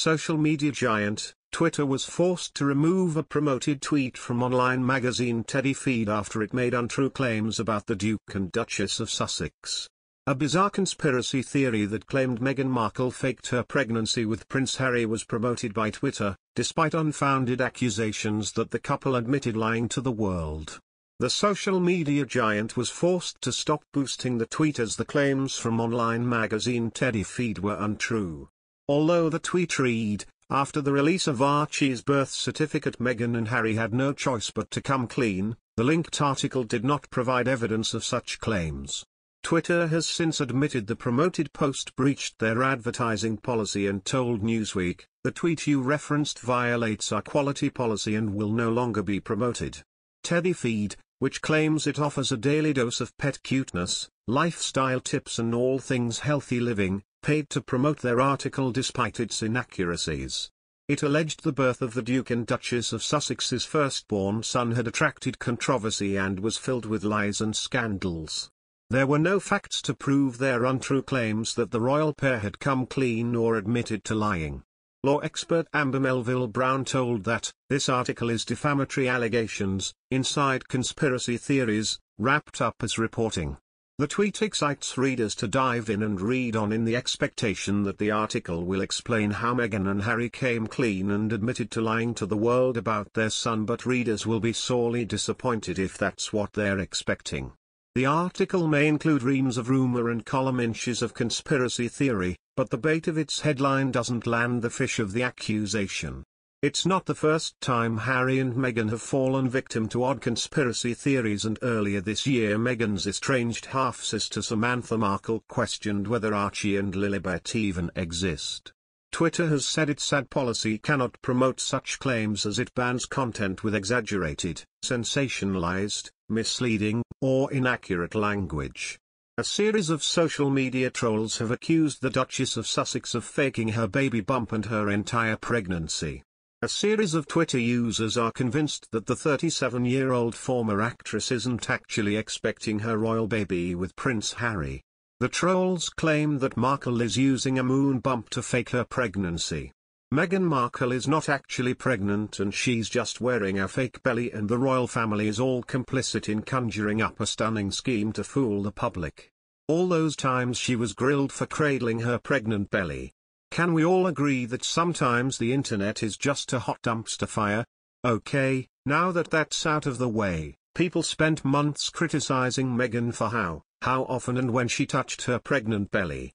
Social media giant, Twitter was forced to remove a promoted tweet from online magazine TeddyFeed after it made untrue claims about the Duke and Duchess of Sussex. A bizarre conspiracy theory that claimed Meghan Markle faked her pregnancy with Prince Harry was promoted by Twitter, despite unfounded accusations that the couple admitted lying to the world. The social media giant was forced to stop boosting the tweet as the claims from online magazine TeddyFeed were untrue. Although the tweet read, after the release of Archie's birth certificate Meghan and Harry had no choice but to come clean, the linked article did not provide evidence of such claims. Twitter has since admitted the promoted post breached their advertising policy and told Newsweek, the tweet you referenced violates our quality policy and will no longer be promoted. TeddyFeed, which claims it offers a daily dose of pet cuteness, lifestyle tips and all things healthy living, paid to promote their article despite its inaccuracies. It alleged the birth of the Duke and Duchess of Sussex's firstborn son had attracted controversy and was filled with lies and scandals. There were no facts to prove their untrue claims that the royal pair had come clean or admitted to lying. Law expert Amber Melville Brown told that, this article is defamatory allegations, inside conspiracy theories, wrapped up as reporting. The tweet excites readers to dive in and read on in the expectation that the article will explain how Meghan and Harry came clean and admitted to lying to the world about their son but readers will be sorely disappointed if that's what they're expecting. The article may include reams of rumor and column inches of conspiracy theory, but the bait of its headline doesn't land the fish of the accusation. It's not the first time Harry and Meghan have fallen victim to odd conspiracy theories and earlier this year Meghan's estranged half-sister Samantha Markle questioned whether Archie and Lilibet even exist. Twitter has said its ad policy cannot promote such claims as it bans content with exaggerated, sensationalized, misleading, or inaccurate language. A series of social media trolls have accused the Duchess of Sussex of faking her baby bump and her entire pregnancy. A series of Twitter users are convinced that the 37-year-old former actress isn't actually expecting her royal baby with Prince Harry. The trolls claim that Markle is using a moon bump to fake her pregnancy. Meghan Markle is not actually pregnant and she's just wearing a fake belly and the royal family is all complicit in conjuring up a stunning scheme to fool the public. All those times she was grilled for cradling her pregnant belly. Can we all agree that sometimes the internet is just a hot dumpster fire? Okay, now that that's out of the way, people spent months criticizing Meghan for how, how often and when she touched her pregnant belly.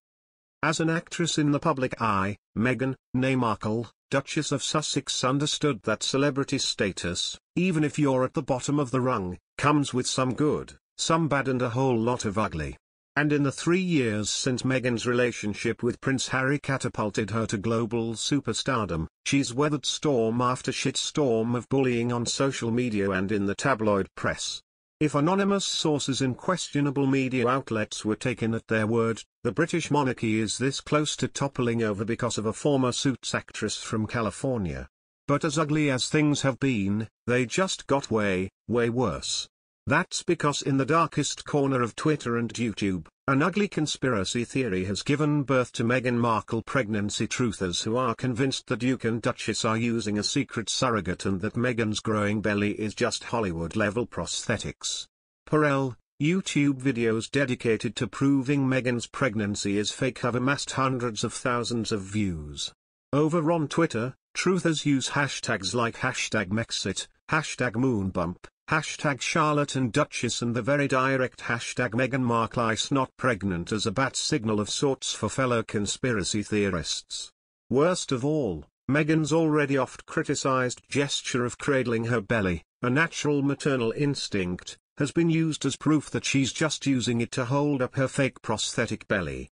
As an actress in the public eye, Meghan, née Markle, Duchess of Sussex understood that celebrity status, even if you're at the bottom of the rung, comes with some good, some bad and a whole lot of ugly. And in the three years since Meghan's relationship with Prince Harry catapulted her to global superstardom, she's weathered storm after shitstorm of bullying on social media and in the tabloid press. If anonymous sources in questionable media outlets were taken at their word, the British monarchy is this close to toppling over because of a former Suits actress from California. But as ugly as things have been, they just got way, way worse. That's because in the darkest corner of Twitter and YouTube, an ugly conspiracy theory has given birth to Meghan Markle pregnancy truthers who are convinced the Duke and Duchess are using a secret surrogate and that Meghan's growing belly is just Hollywood-level prosthetics. Perel, YouTube videos dedicated to proving Meghan's pregnancy is fake have amassed hundreds of thousands of views. Over on Twitter, truthers use hashtags like hashtag Mexit, hashtag Moonbump, hashtag Charlotte and Duchess and the very direct hashtag Meghan Markle is not pregnant as a bat signal of sorts for fellow conspiracy theorists. Worst of all, Meghan's already oft criticized gesture of cradling her belly, a natural maternal instinct, has been used as proof that she's just using it to hold up her fake prosthetic belly.